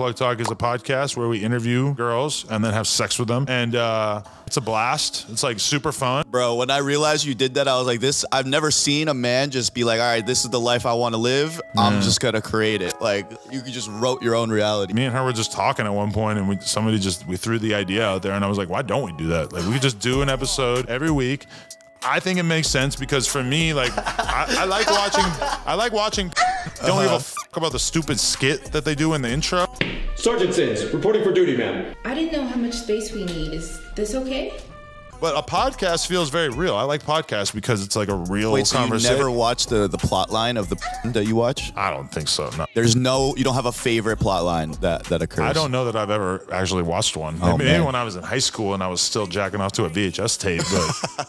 Plug Talk is a podcast where we interview girls and then have sex with them, and uh, it's a blast. It's like super fun. Bro, when I realized you did that, I was like, this, I've never seen a man just be like, all right, this is the life I want to live. I'm just going to create it. Like, you could just wrote your own reality. Me and her were just talking at one point, and we somebody just we threw the idea out there, and I was like, why don't we do that? Like, we could just do an episode every week. I think it makes sense because for me, like, I, I like watching. I like watching. Don't give a fuck about the stupid skit that they do in the intro. Sergeant Sins, reporting for duty, ma'am. I didn't know how much space we need. Is this okay? But a podcast feels very real. I like podcasts because it's like a real Wait, so you never watched the, the plot line of the that you watch? I don't think so. No. There's no, you don't have a favorite plot line that, that occurs. I don't know that I've ever actually watched one. Oh, maybe man. when I was in high school and I was still jacking off to a VHS tape, but